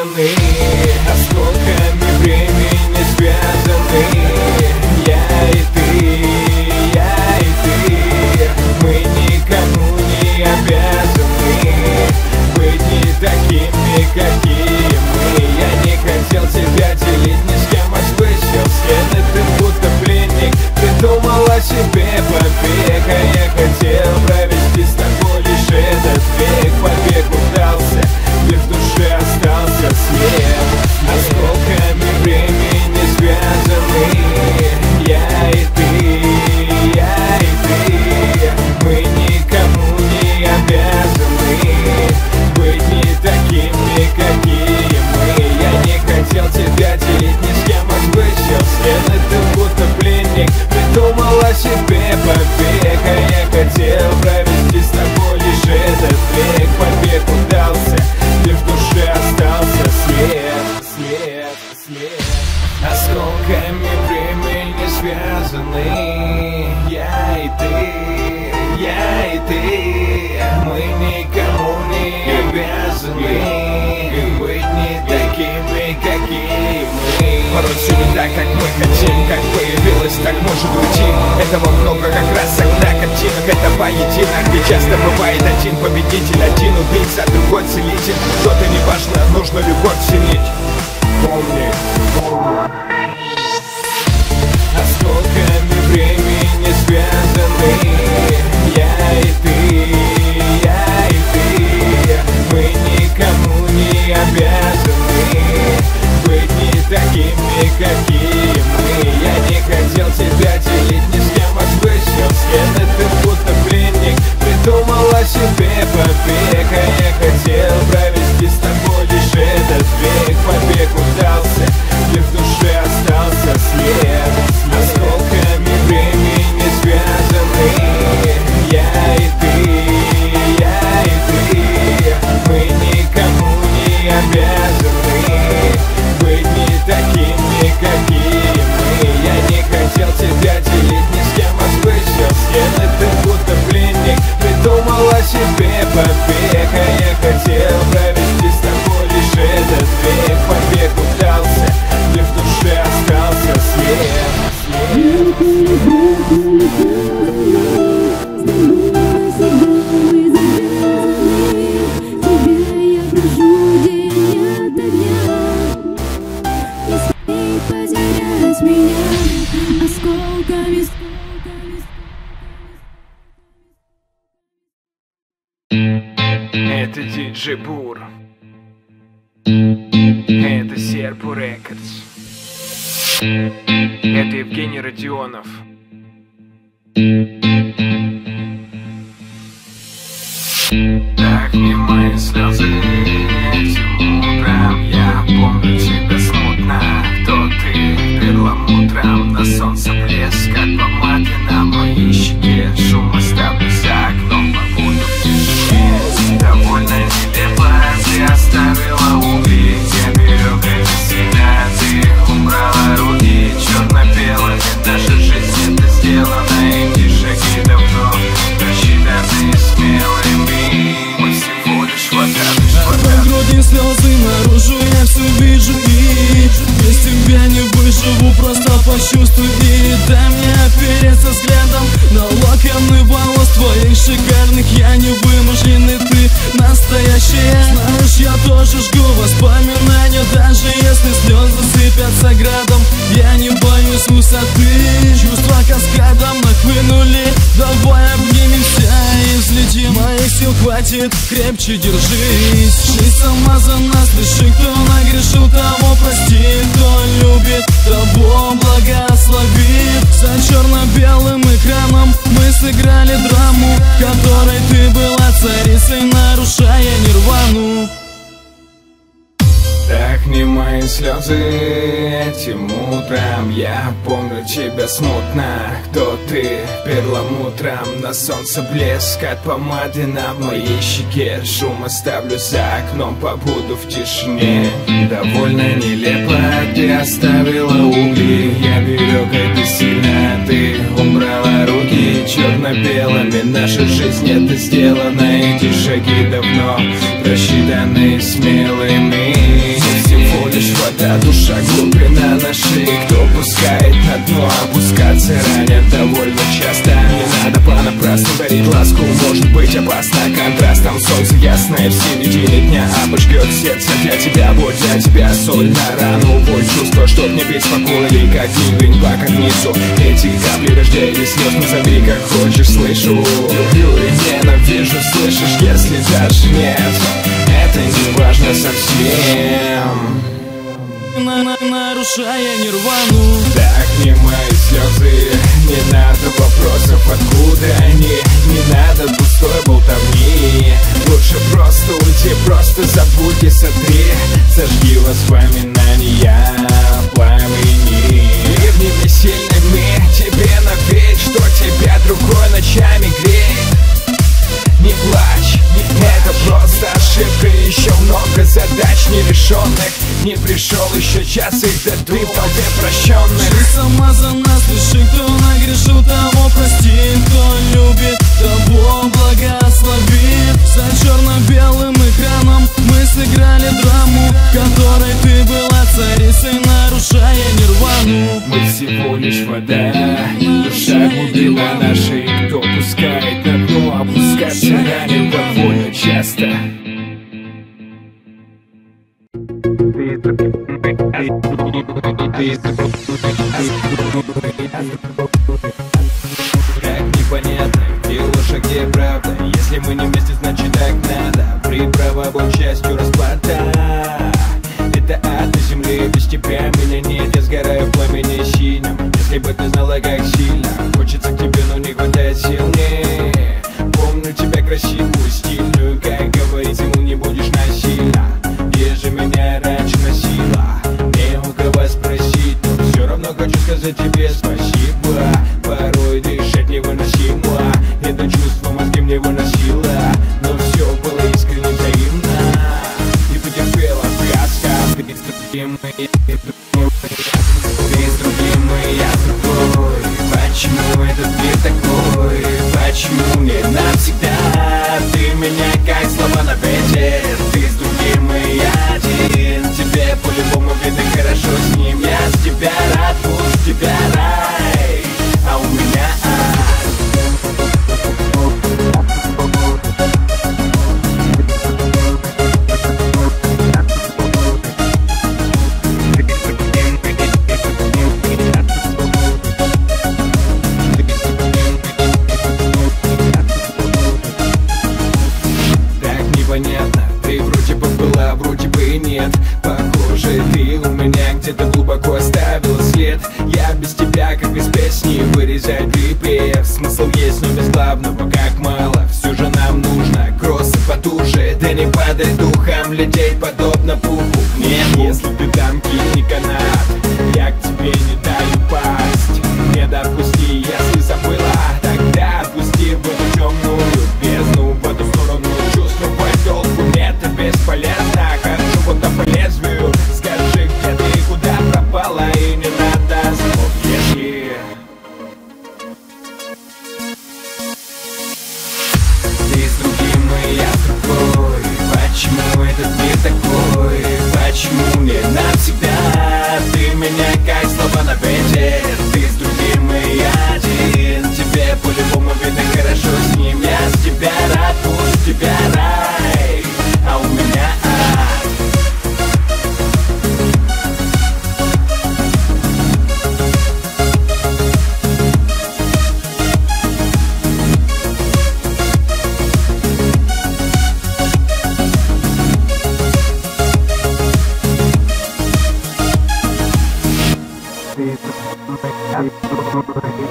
Осколками времени связаны Осколками Поединок, где часто бывает один победитель Один убийца, другой целитель. Что-то неважно, нужно любовь ценить. Помни, Осколками времени связаны Я и себе побег А я хотел провести с тобой лишь этот век. Побег удался, лишь в душе остался след Мои слезы. Этим утром Я помню тебя смутно. Кто ты? Перламутром На солнце локоны волос твоих шикарных Я не вымышленный, ты настоящая. Знаешь, я тоже жгу воспоминания Даже если слезы сыпятся градом. Я не боюсь высоты Чувства каскадом нахлынули. Давай обнимемся и взлетим. Моих сил хватит, крепче держись. Жизнь сама за нас, дыши, кто нагрешил, того прости Кто любит, того благословит За черно-белым экраном. Мы сыграли драму Которой ты была царицей, нарушая нирвану не мои слезы этим утром. Я помню тебя смутно. Кто ты? Перламутром На солнце блеск от помады на моей щеке. Шум оставлю за окном, побуду в тишине. Довольно нелепо ты оставила угли. Я берег это сильно, ты убрала руки Черно-белыми. Наша жизнь это сделана Эти шаги давно рассчитаны смелыми находишь вода а Душа глубина на шее Кто пускает на дно а Опускаться ранят довольно часто. Не надо плана праздно дарить ласку Может быть опасно. Контрастом Солнце ясное в середине дня. Обожгет сердце для тебя Будь для тебя соль на рану. Боль чувство, чтоб не беспокоили Как ливень по карнизу Эти капли дождя или слез Назови как хочешь, слышу. Люблю и ненавижу, слышишь, если даже нет. Это не важно совсем на на нарушая нирвану. Так не мои слезы, не надо вопросов, откуда они. Не надо пустой болтовни. Лучше просто уйти, просто забудь и сотри. Сожги воспоминания, пламени Ливни веселья много задач нерешенных. Не пришел еще час и до ты в толпе прощенных Ты сама за нас реши, кто нагрешил, того прости. Кто любит, того благослови За черно-белым экраном мы сыграли драму Которой ты была царицей, нарушая нирвану. Мы всего лишь вода, душа глубина нашей Кто пускает на дно, опускаться ранен довольно часто. As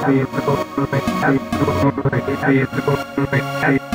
Facebook, Facebook, Facebook, Facebook,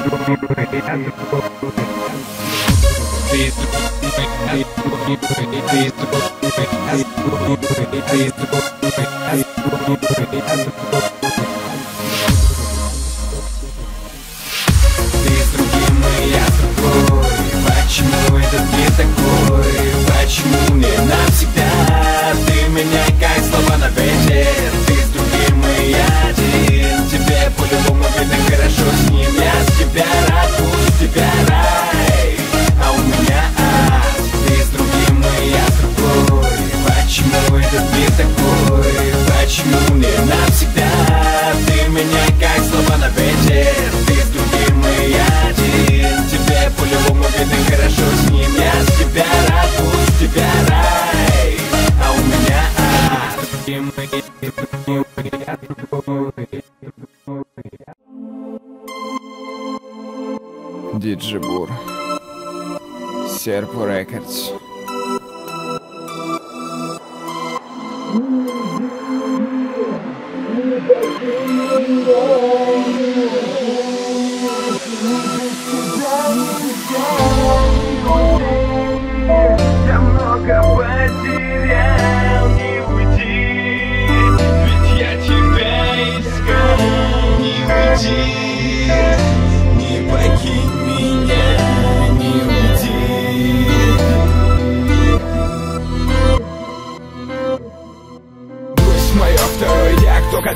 Serpo Records.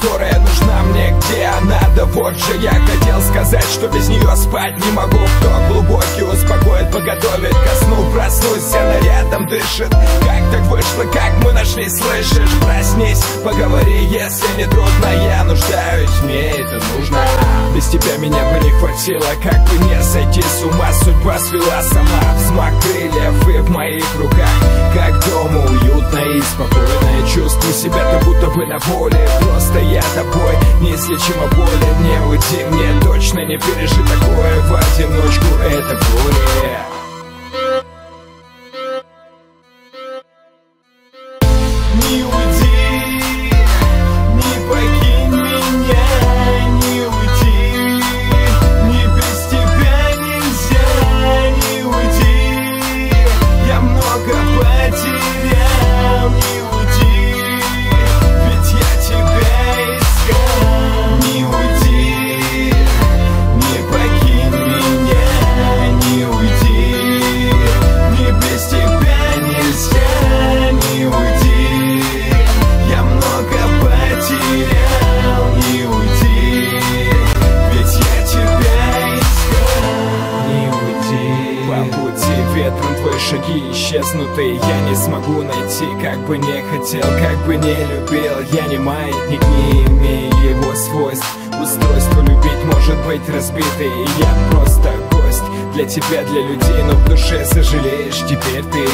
которая нужна мне, где она? Да вот же я хотел сказать, что без нее спать не могу. Кто глубокий успокоит, подготовит ко сну Проснусь, она рядом дышит. Как так вышло, как мы нашли, слышишь? Проснись, поговори, если не трудно. Я нуждаюсь, мне это нужно. Без тебя меня бы не хватило. Как бы не сойти с ума, судьба свела сама. Взмах крыльев и в моих руках. Как дома уютно и спокойно Чувствую себя, как будто бы на воле. Просто я тобой, неизлечимо а болен не уйти Мне точно не пережить такое В одиночку это горе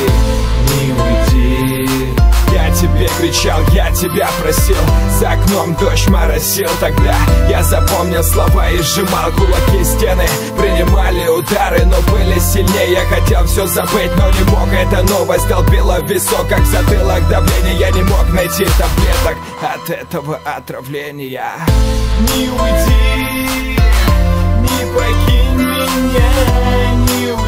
не уйди, Я тебе кричал, я тебя просил. За окном дождь моросил Тогда. Я запомнил слова и сжимал кулаки стены. Принимали удары, но были сильнее. Я хотел все забыть, но не мог. Эта новость долбила в висок, как затылок давления. Я не мог найти таблеток от этого отравления. Не уйди, не покинь меня, не уйди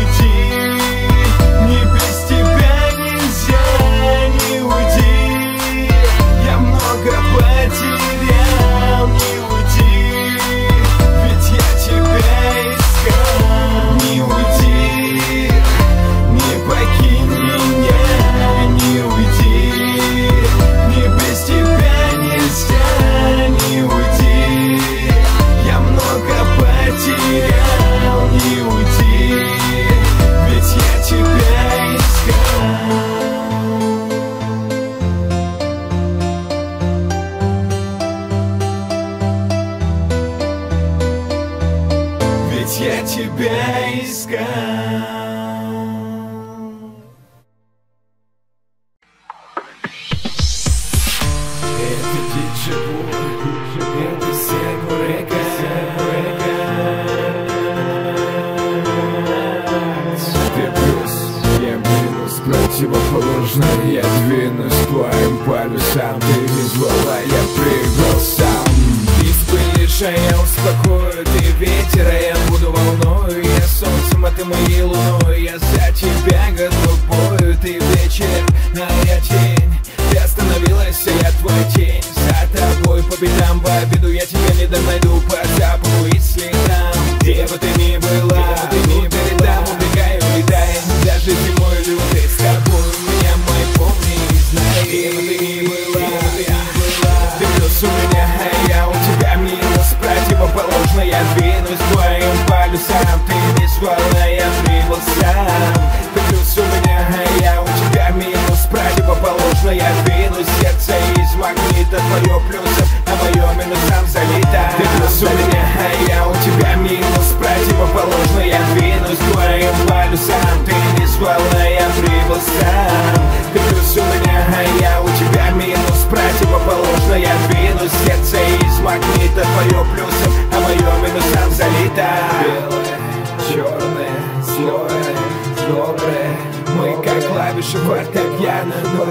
Shit.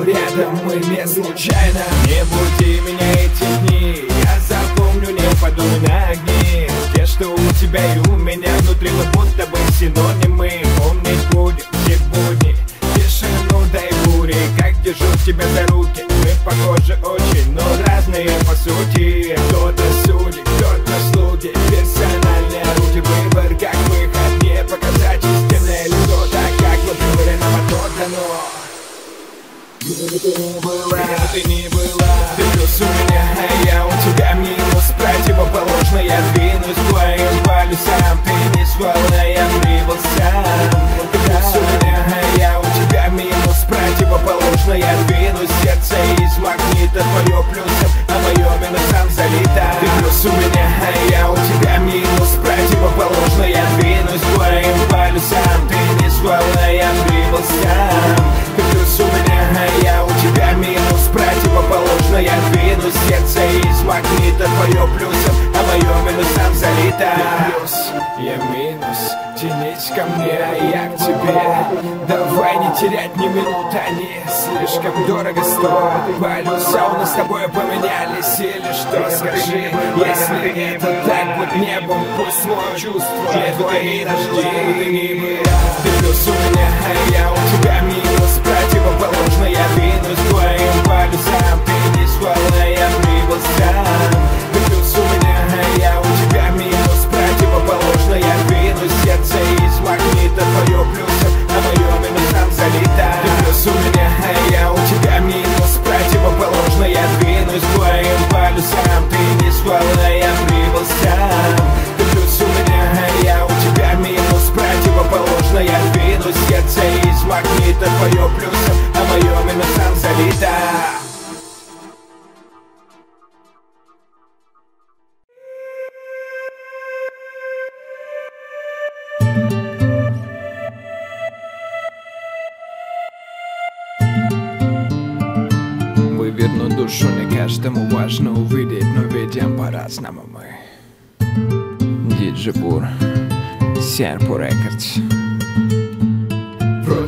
Рядом мы не случайно. Не нас с тобой поменялись Или что, скажи Если это так, будь небом Пусть мой чувство твои дожди Ты плюс у share på det.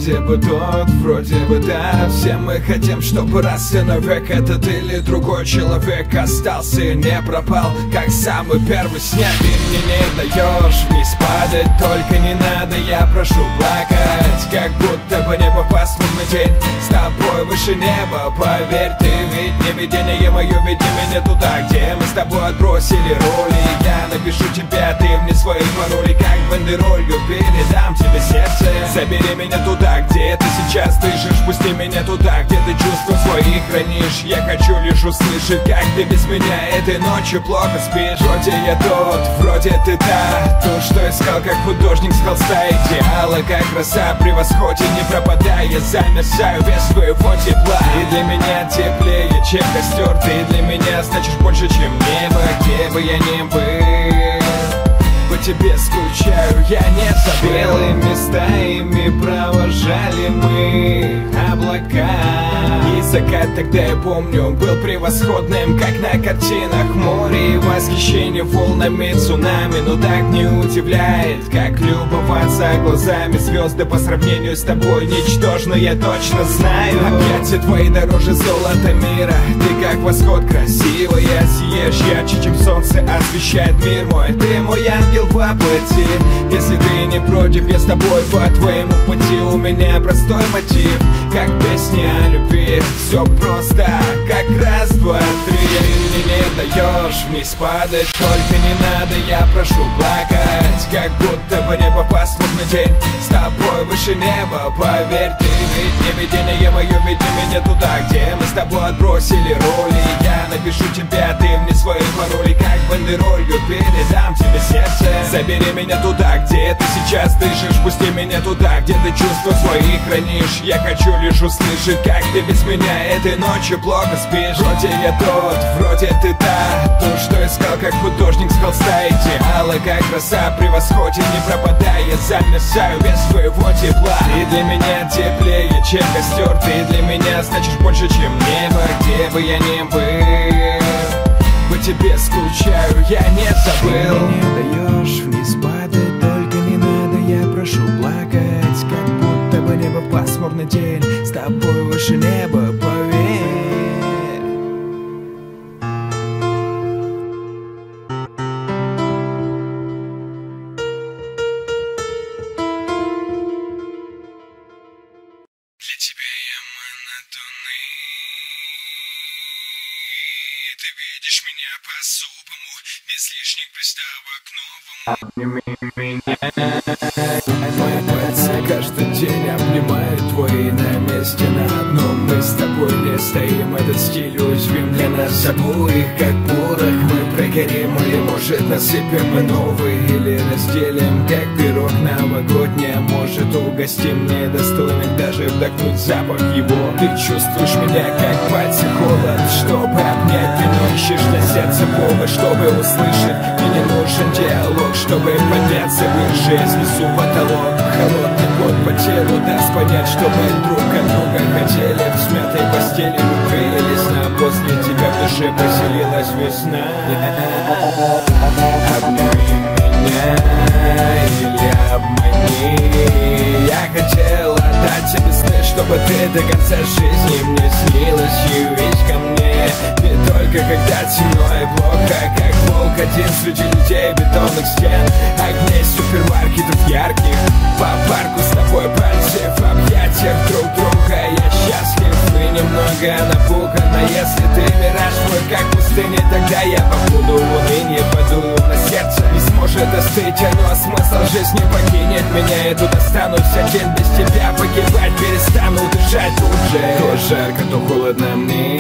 Вроде бы тот, вроде бы да Все мы хотим, чтобы раз и навек Этот или другой человек остался и не пропал Как самый первый снег Ты мне не даешь вниз падать Только не надо, я прошу плакать. Как будто бы небо пасмурный день. С тобой выше неба, поверь Ты ведь не видение мое, веди меня туда Где мы с тобой отбросили роли. Я напишу тебе, а ты мне свои пароли Как бандеролью передам тебе сердце. Забери меня туда, где ты сейчас дышишь Пусти меня туда, где ты чувства свои хранишь. Я хочу лишь услышать, как ты без меня Этой ночью плохо спишь. Вроде я тот, вроде ты та. То, что искал, как художник с холста Идеала, как роса при восходе Не пропадая, замерзаю без своего тепла. И для меня теплее, чем костер. Ты для меня значишь больше, чем небо. Где бы я ни был тебе скучаю, я не забыл Белыми стаями провожали мы облака И закат тогда, я помню, был превосходным Как на картинах море. И восхищение волнами цунами Но так не удивляет, как любоваться глазами. Звезды по сравнению с тобой ничтожно, я точно знаю. Объятия твои дороже золота мира. Ты как восход красивая, сияешь ярче, чем солнце освещает мир мой. Ты мой ангел по пути Если ты не против, я с тобой по твоему пути. У меня простой мотив, как песня о любви Все просто, как раз, два, три. Ты мне не даешь вниз падать Только не надо, я прошу плакать. Как будто бы небо пасмурный день С тобой выше неба, поверь Ты ведь не видение мое, веди меня туда Где мы с тобой отбросили роли. Я напишу тебе, а ты мне свои пароли. Как бандеролью передам тебе сердце. Забери меня туда, где ты сейчас дышишь. Пусти меня туда, где ты чувства свои хранишь. Я хочу лишь услышать, как ты без меня Этой ночью плохо спишь. Вроде я тот, вроде ты та. То, что искал, как художник с холста Идеала, как роса при восходе Не пропадая, замерзаю без своего тепла. Ты для меня теплее, чем костер. Ты для меня значишь больше, чем небо. Где бы я ни был по тебе скучаю, я не забыл. Ты не даешь вниз падать, пасмурный день. С тобой выше неба, поверь. Для тебя я монотонный. Ты видишь меня по-особому Без лишних приставок к новому. А, меня. Стоим Этот стиль уязвим для нас обоих Как порох мы прогорим Или может насыпем мы новый Или разделим как пирог новогодний. А может угостим недостойных Даже вдохнуть запах его. Ты чувствуешь меня как пальцы холод Чтобы обнять, ты не ищешь для сердца повод Чтобы услышать, мне не нужен диалог Чтобы подняться выше, снизу потолок. Холодный год по телу даст понять Что мы друг от друга хотели. В смятой постели укрылись На после тебя. В душе поселилась весна. Обними меня или обмани. Я хотел отдать тебе сны Чтобы ты до конца жизни мне снилась Явись ко мне. Не только когда темно и плохо Как волк один среди людей бетонных стен. Огней супермаркетов ярких По парку с тобой пальцы в объятиях друг друга. Я счастлив и немного напуган А если ты мираж мой как пустыня Тогда я побуду. В уныние, подую на сердце Не сможет остыть оно, смысл жизни покинет меня. И тут останусь один без тебя Погибать перестану дышать тут же То жарко, то холодно мне.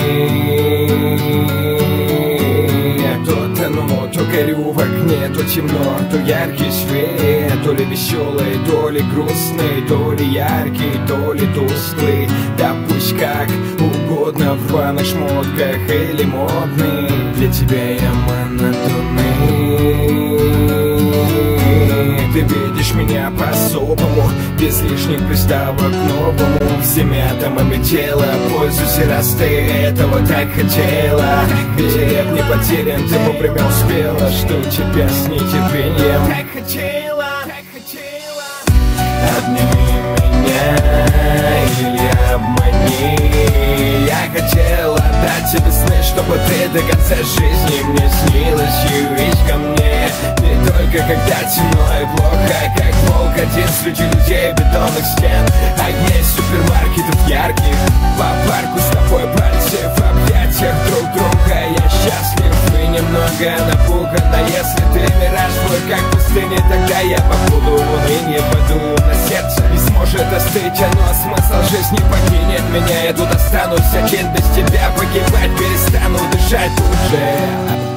То тону, то горю в окне То темно, то яркий свет. То ли веселый, то ли грустный То ли яркий, то ли тусклый. Да пусть как угодно В рваных шмотках или модный. Для тебя я монотонный. Ты видишь меня по-особому Без лишних приставок новому. Всеми атомами тела Пользуйся, раз ты этого так хотела. Ведь век не потерян, ты вовремя успела Жду тебя с нетерпением. Так хотела, так хотела. Обними меня или Я хотел отдать тебе сны, чтобы ты до конца жизни мне снилась Явись ко мне не только когда темно и плохо Как волк один среди людей бетонных стен. Огней супермаркетов ярких По парку с тобой пальцы в объятиях друг друга. Я счастлив и немного напуган мираж мой как пустыня Тогда я побуду. В уныние, подую на сердце. Не сможет остыть оно, смысл жизни покинет меня. Я тут останусь один без тебя Погибать перестану дышать тут же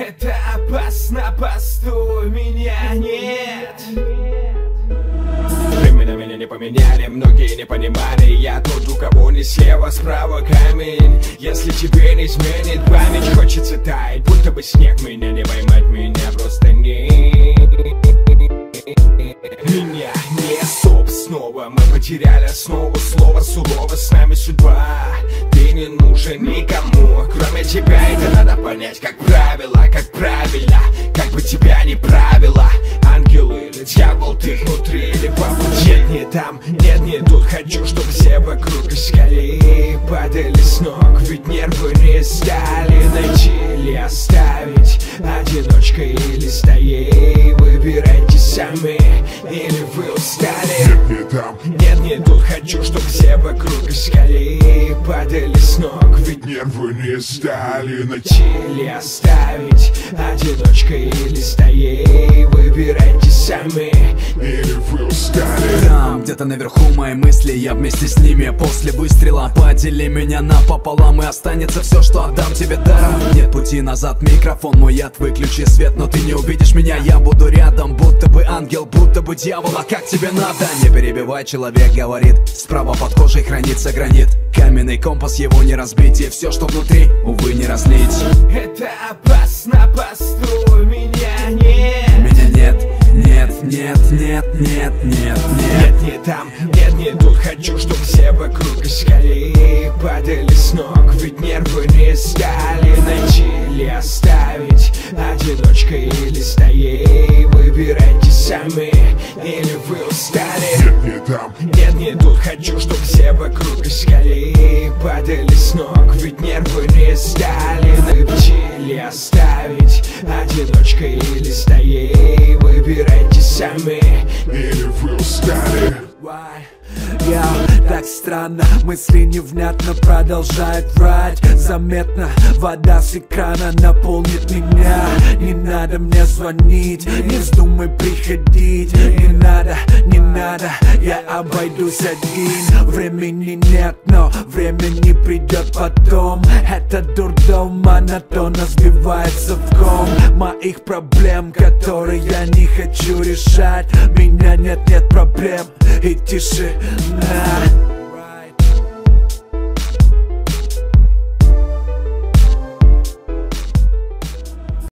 Это опасно, постой, меня нет. Времена меня не поменяли, многие не понимали. Я тот, у кого не слева, справа камень. Если тебе не изменит память, хочется таять Будто бы снег. Меня не поймать, меня просто не меня не стоп снова. Мы потеряли основу слова сурово. С нами судьба. Ты не нужен никому. Кроме тебя это надо понять как правило Как правильно Как бы тебя не правило. Ангел или дьявол ты внутри или папа Нет, не там, нет, не тут. Хочу, чтобы все вокруг искали Падали с ног. Ведь нервы не стали Найти или оставить Одиночкой или стоей Выбирайте сами Или вы устали Нет, не там, Нет, не тут. Хочу, чтобы все вокруг искали Падали с ног. Ведь нервы не стали на или оставить Одиночкой или стоей Выбирайте сами. Или вы устали Там, где-то наверху мои мысли Я вместе с ними. После выстрела Подели меня напополам И останется все, что отдам тебе даром Нет пути назад, микрофон мой яд Выключи свет, но ты не увидишь меня. Я буду рядом, будто бы ангел Будто бы дьявол, а как тебе надо? Не перебивай, человек говорит Справа под кожей хранится гранит. Каменный компас, его не разбить И все, что внутри, увы, не разлить. Это опасно, постой, меня нет. Меня нет, нет, нет, нет, нет, нет, нет. Нет, не там, нет, не тут. Хочу, чтоб все вокруг искали Падали с ног, ведь нервы не стали Начали оставить. Одиночкой или стоей Выбирайте сами, или вы устали? Нет, не там. Нет, не тут. Хочу, чтоб все вокруг искали Падали с ног, ведь нервы не стали Начали оставить. Одиночкой или стоей Выбирайте сами. Или вы устали? Why? Я так странно, мысли невнятно продолжают врать. Заметно, вода с экрана наполнит меня. Не надо мне звонить, не вздумай приходить. Не надо, не надо, я обойдусь один. Времени нет, но время не придет потом. Это дурдом монотонно сбивается в ком. Моих проблем, которые я не хочу решать. Меня нет, нет проблем. И Nah.